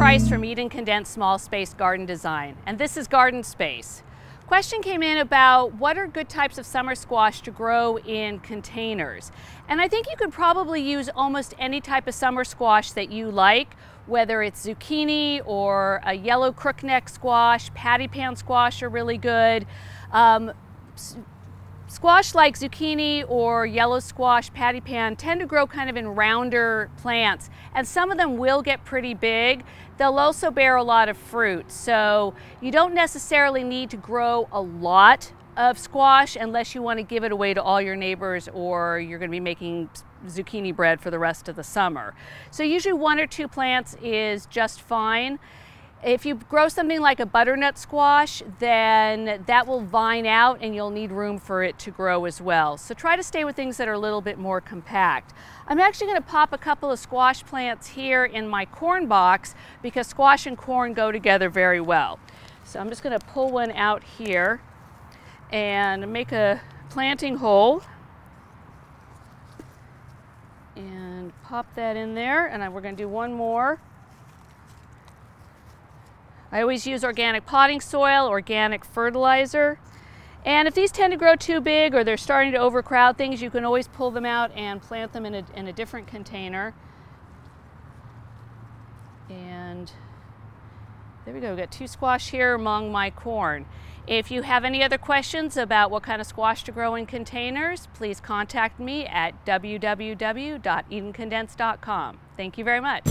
Price from Eden Condensed Small Space Garden Design, and this is Garden Space. Question came in about what are good types of summer squash to grow in containers. And I think you could probably use almost any type of summer squash that you like, whether it's zucchini or a yellow crookneck squash, patty pan squash are really good. Um, Squash like zucchini or yellow squash, patty pan, tend to grow kind of in rounder plants and some of them will get pretty big. They'll also bear a lot of fruit. So you don't necessarily need to grow a lot of squash unless you want to give it away to all your neighbors or you're going to be making zucchini bread for the rest of the summer. So usually one or two plants is just fine. If you grow something like a butternut squash, then that will vine out and you'll need room for it to grow as well. So try to stay with things that are a little bit more compact. I'm actually going to pop a couple of squash plants here in my corn box because squash and corn go together very well. So I'm just going to pull one out here and make a planting hole and pop that in there and we're going to do one more I always use organic potting soil, organic fertilizer. And if these tend to grow too big or they're starting to overcrowd things, you can always pull them out and plant them in a, in a different container. And there we go, we've got two squash here among my corn. If you have any other questions about what kind of squash to grow in containers, please contact me at www.edencondensed.com. Thank you very much.